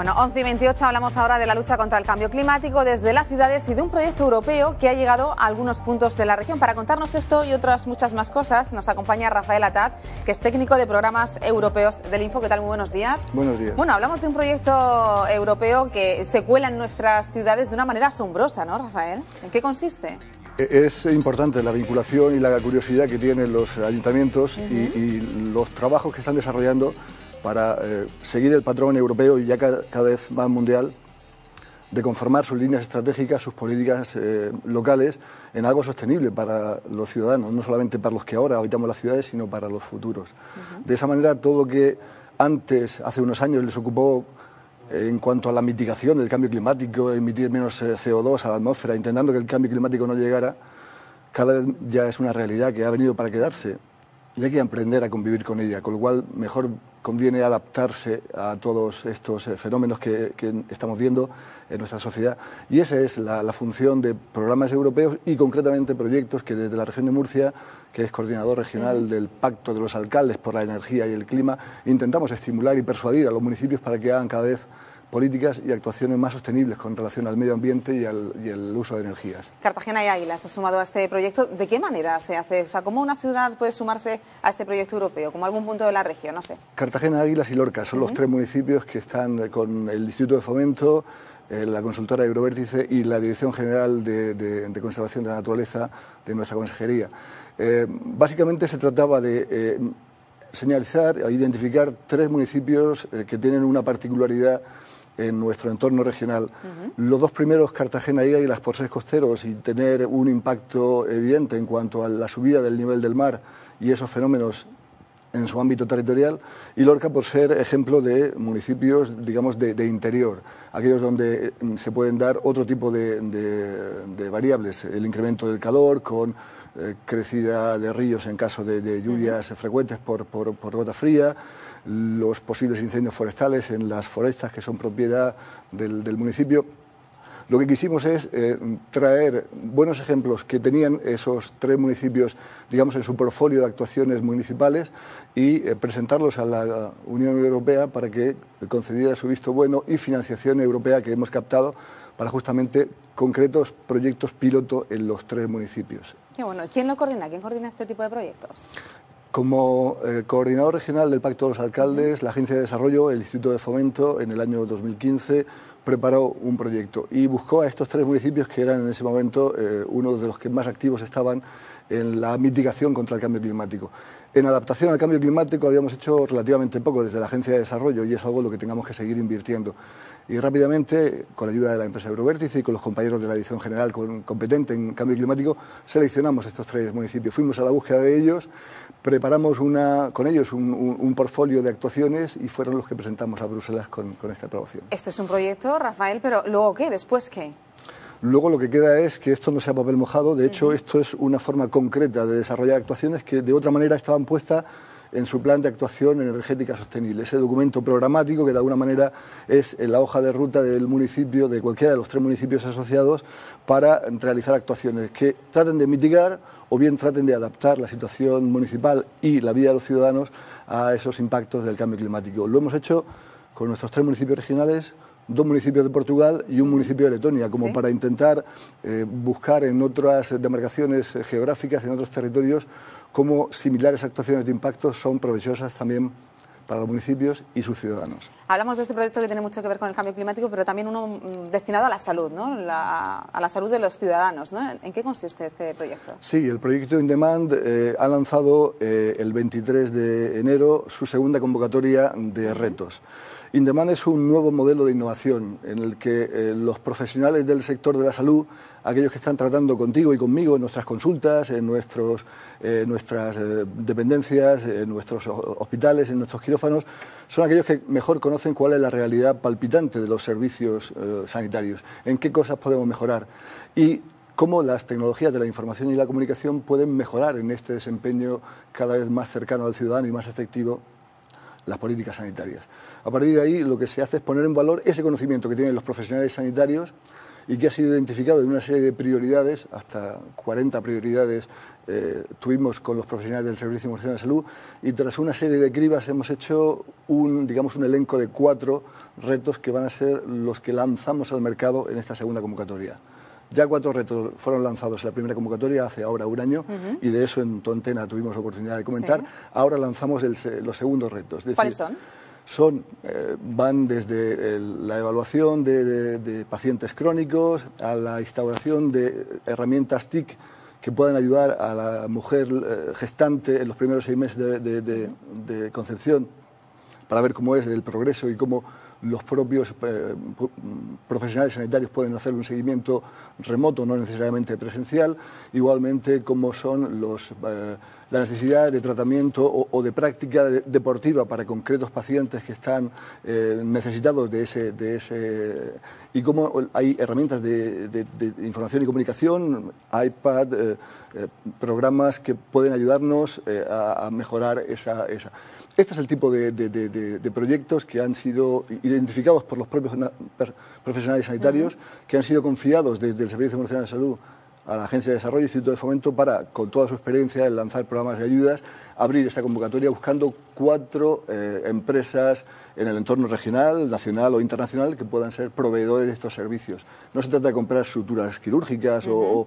Bueno, 11 y 28 hablamos ahora de la lucha contra el cambio climático desde las ciudades y de un proyecto europeo que ha llegado a algunos puntos de la región. Para contarnos esto y otras muchas más cosas, nos acompaña Rafael Atad, que es técnico de programas europeos del Info. ¿Qué tal? Muy buenos días. Buenos días. Bueno, hablamos de un proyecto europeo que se cuela en nuestras ciudades de una manera asombrosa, ¿no, Rafael? ¿En qué consiste? E-, es importante la vinculación y la curiosidad que tienen los ayuntamientos y, y los trabajos que están desarrollando para eh, seguir el patrón europeo y ya cada, vez más mundial de conformar sus líneas estratégicas, sus políticas eh, locales en algo sostenible para los ciudadanos, no solamente para los que ahora habitamos las ciudades, sino para los futuros. De esa manera, todo lo que antes, hace unos años, les ocupó eh, en cuanto a la mitigación del cambio climático, emitir menos CO2 a la atmósfera, intentando que el cambio climático no llegara, cada vez ya es una realidad que ha venido para quedarse y hay que aprender a convivir con ella, con lo cual mejor conviene adaptarse a todos estos eh, fenómenos que, estamos viendo en nuestra sociedad. Y esa es la, función de programas europeos y concretamente proyectos que desde la región de Murcia, que es coordinador regional del Pacto de los Alcaldes por la Energía y el Clima, intentamos estimular y persuadir a los municipios para que hagan cada vez políticas y actuaciones más sostenibles con relación al medio ambiente y al, el uso de energías. Cartagena y Águila está sumado a este proyecto. ¿De qué manera se hace? O sea, ¿cómo una ciudad puede sumarse a este proyecto europeo? ¿Como algún punto de la región? No sé. Cartagena, Águilas y Lorca son los tres municipios que están con el Instituto de Fomento, eh, la consultora Eurovértice y la Dirección General de, Conservación de la Naturaleza de nuestra consejería. Eh, básicamente se trataba de eh, señalizar e identificar tres municipios que tienen una particularidad en nuestro entorno regional. Los dos primeros, Cartagena y las por costeros y tener un impacto evidente en cuanto a la subida del nivel del mar y esos fenómenos en su ámbito territorial, y Lorca por ser ejemplo de municipios, digamos, de, interior, aquellos donde mm, se pueden dar otro tipo de, variables, el incremento del calor con eh, crecida de ríos en caso de, lluvias frecuentes por, por, por gota fría, los posibles incendios forestales en las forestas que son propiedad del, municipio. Lo que quisimos es eh, traer buenos ejemplos que tenían esos tres municipios, digamos, en su portfolio de actuaciones municipales y eh, presentarlos a la Unión Europea para que concediera su visto bueno y financiación europea que hemos captado para justamente concretos proyectos piloto en los tres municipios. Qué bueno. ¿Quién lo coordina? ¿Quién coordina este tipo de proyectos? Como eh, coordinador regional del Pacto de los Alcaldes, la Agencia de Desarrollo, el Instituto de Fomento, en el año 2015 preparó un proyecto y buscó a estos tres municipios que eran en ese momento eh, uno de los que más activos estaban en la mitigación contra el cambio climático. En adaptación al cambio climático habíamos hecho relativamente poco desde la Agencia de Desarrollo y es algo en lo que tengamos que seguir invirtiendo. Y rápidamente, con la ayuda de la empresa Eurovértice y con los compañeros de la edición general competente en cambio climático, seleccionamos estos tres municipios. Fuimos a la búsqueda de ellos, preparamos una, con ellos un, un, portfolio de actuaciones y fueron los que presentamos a Bruselas con, con esta aprobación. Esto es un proyecto, Rafael, pero ¿luego qué? ¿Después qué? Luego lo que queda es que esto no sea papel mojado, de hecho esto es una forma concreta de desarrollar actuaciones que de otra manera estaban puestas en su plan de actuación energética sostenible. Ese documento programático que de alguna manera es la hoja de ruta del municipio, de cualquiera de los tres municipios asociados, para realizar actuaciones que traten de mitigar o bien traten de adaptar la situación municipal y la vida de los ciudadanos a esos impactos del cambio climático. Lo hemos hecho con nuestros tres municipios regionales, dos municipios de Portugal y un municipio de Letonia, como para intentar eh, buscar en otras demarcaciones geográficas, en otros territorios, cómo similares actuaciones de impacto son provechosas también para los municipios y sus ciudadanos. Hablamos de este proyecto que tiene mucho que ver con el cambio climático, pero también uno mm, destinado a la salud, ¿no? a la salud de los ciudadanos. ¿no? ¿En qué consiste este proyecto? Sí, el proyecto In Demand eh, ha lanzado eh, el 23 de enero su segunda convocatoria de retos. Indemand es un nuevo modelo de innovación en el que eh, los profesionales del sector de la salud, aquellos que están tratando contigo y conmigo en nuestras consultas, en nuestros, eh, nuestras eh, dependencias, en nuestros hospitales, en nuestros quirófanos, son aquellos que mejor conocen cuál es la realidad palpitante de los servicios sanitarios, en qué cosas podemos mejorar y cómo las tecnologías de la información y la comunicación pueden mejorar en este desempeño cada vez más cercano al ciudadano y más efectivo las políticas sanitarias. A partir de ahí lo que se hace es poner en valor ese conocimiento que tienen los profesionales sanitarios y que ha sido identificado en una serie de prioridades, hasta 40 prioridades eh, tuvimos con los profesionales del Servicio Emocional de Salud y tras una serie de cribas hemos hecho un, digamos, un elenco de cuatro retos que van a ser los que lanzamos al mercado en esta segunda convocatoria. Ya cuatro retos fueron lanzados en la primera convocatoria hace ahora un año y de eso en tu antena tuvimos oportunidad de comentar. Ahora lanzamos los segundos retos. ¿Cuáles son? Son, eh, van desde la evaluación de, pacientes crónicos a la instauración de herramientas TIC que puedan ayudar a la mujer eh, gestante en los primeros seis meses de, concepción para ver cómo es el progreso y cómo los propios eh, profesionales sanitarios pueden hacer un seguimiento remoto, no necesariamente presencial, igualmente cómo son los, eh, la necesidad de tratamiento o, de práctica deportiva para concretos pacientes que están eh, necesitados de ese, de ese y cómo hay herramientas de, información y comunicación, iPad, programas que pueden ayudarnos a, mejorar esa, esa. Este es el tipo de, proyectos que han sido identificados por los propios profesionales sanitarios, que han sido confiados desde el Servicio Nacional de Salud a la Agencia de Desarrollo y Instituto de Fomento para, con toda su experiencia en lanzar programas de ayudas, abrir esta convocatoria buscando cuatro eh, empresas en el entorno regional, nacional o internacional que puedan ser proveedores de estos servicios. No se trata de comprar suturas quirúrgicas o,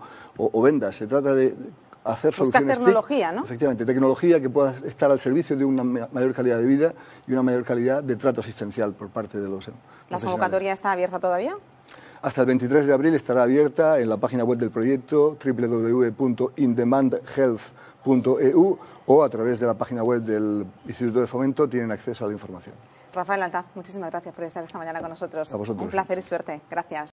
vendas, se trata de hacer Buscar tecnología, ¿no? Efectivamente, tecnología que pueda estar al servicio de una mayor calidad de vida y una mayor calidad de trato asistencial por parte de los ¿La convocatoria está abierta todavía? Hasta el 23 de abril estará abierta en la página web del proyecto www.indemandhealth.eu o a través de la página web del Instituto de Fomento tienen acceso a la información. Rafael Altaz, muchísimas gracias por estar esta mañana con nosotros. A vosotros. Un placer y suerte. Gracias.